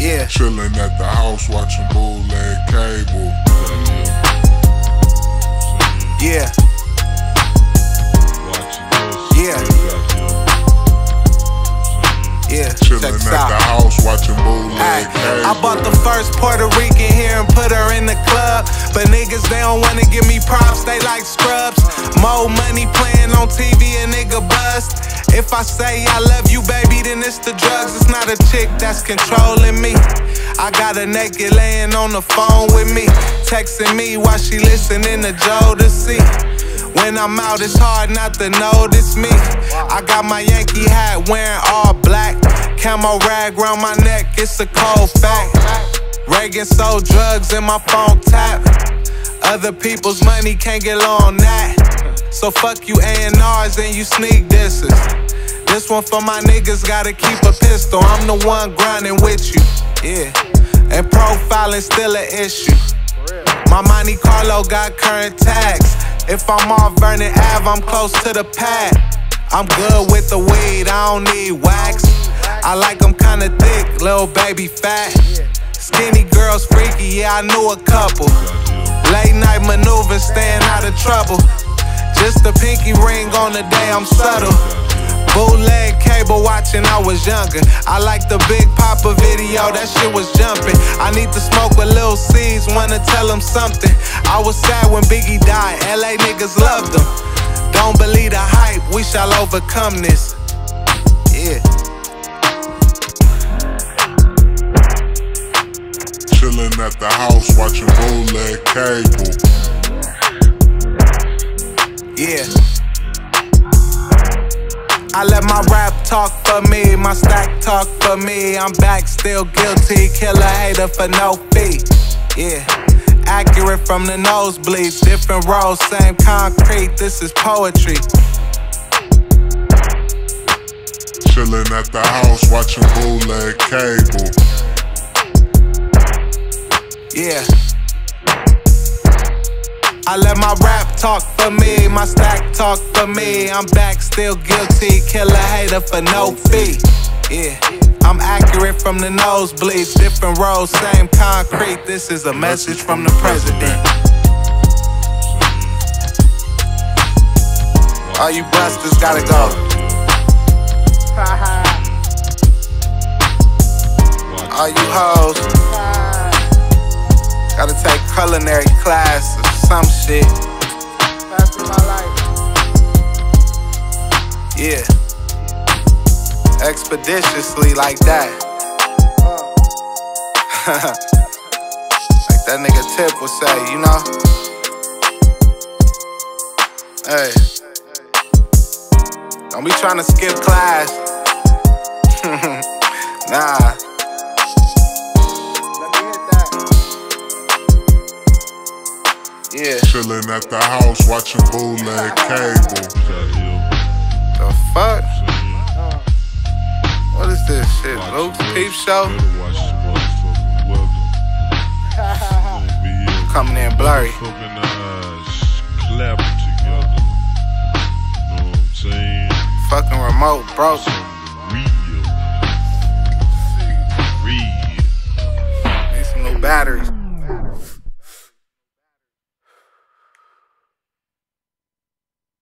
Yeah. Chilling at the house watching bootleg cable. Yeah. Yeah. Yeah. Chilling Check at this the out. house watching bootleg Ay, cable. I bought the first Puerto Rican here and put her in the club. But niggas, they don't wanna give me props, they like scrubs. More money playing on TV, a nigga bust. If I say I love you, it's the drugs. It's not a chick that's controlling me. I got a naked laying on the phone with me, texting me while she listening to Jodeci. When I'm out, it's hard not to notice me. I got my Yankee hat wearing all black. Camo rag round my neck, it's a cold fact. Reagan sold drugs in my phone tap. Other people's money can't get on that. So fuck you A&Rs and you sneak disses. This one for my niggas, gotta keep a pistol. I'm the one grinding with you, yeah. And profiling still an issue. My Monte Carlo got current tags. If I'm off Vernon Ave, I'm close to the pad. I'm good with the weed, I don't need wax. I like them kinda thick, little baby fat. Skinny girls freaky, yeah, I knew a couple. Late night maneuvers, staying out of trouble. Just a pinky ring on the day I'm subtle. I was younger. I like the Big Poppa video, that shit was jumping. I need to smoke with Lil C's, wanna tell him something. I was sad when Biggie died, LA niggas loved him. Don't believe the hype, we shall overcome this. Yeah. Chilling at the house watching bootleg cable. Yeah. I let my rap talk for me, my stack talk for me. I'm back, still guilty, kill a hater for no fee. Yeah. Accurate from the nosebleeds, different roles, same concrete. This is poetry. Chilling at the house watching bootleg cable. Yeah. I let my rap talk for me, my stack talk for me. I'm back, still guilty, kill a hater for no fee. Yeah. I'm accurate from the nosebleeds, different roles, same concrete. This is a message from the president. All you busters gotta go. All you hoes gotta take culinary class some shit. Yeah. Expeditiously like that. like that nigga Tip would say, you know? Hey. Don't be trying to skip class. nah. Yeah. Chilling at the house watching bootleg cable. The fuck? What is this shit? Luke's Peep Show? Coming in blurry. Clap together. Know what I'm saying? Fucking remote broke. Some real. Real. Need some new batteries.